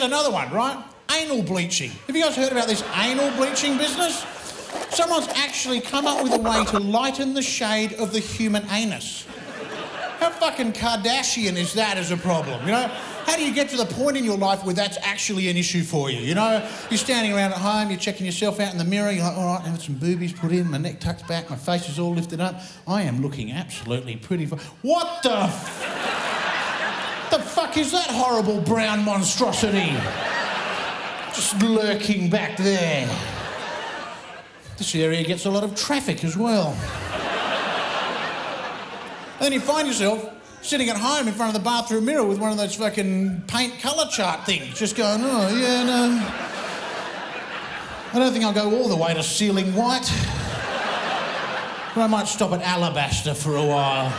here's another one, right? Anal bleaching. Have you guys heard about this anal bleaching business? Someone's actually come up with a way to lighten the shade of the human anus. How fucking Kardashian is that as a problem, you know? How do you get to the point in your life where that's actually an issue for you? You know, you're standing around at home, you're checking yourself out in the mirror, you're like, all right, I have some boobies put in, my neck tucked back, my face is all lifted up. I am looking absolutely pretty. What the fuck is that horrible brown monstrosity? Just lurking back there. This area gets a lot of traffic as well. And then you find yourself sitting at home in front of the bathroom mirror with one of those fucking paint colour chart things, just going, oh, yeah, no. I don't think I'll go all the way to ceiling white. But I might stop at alabaster for a while.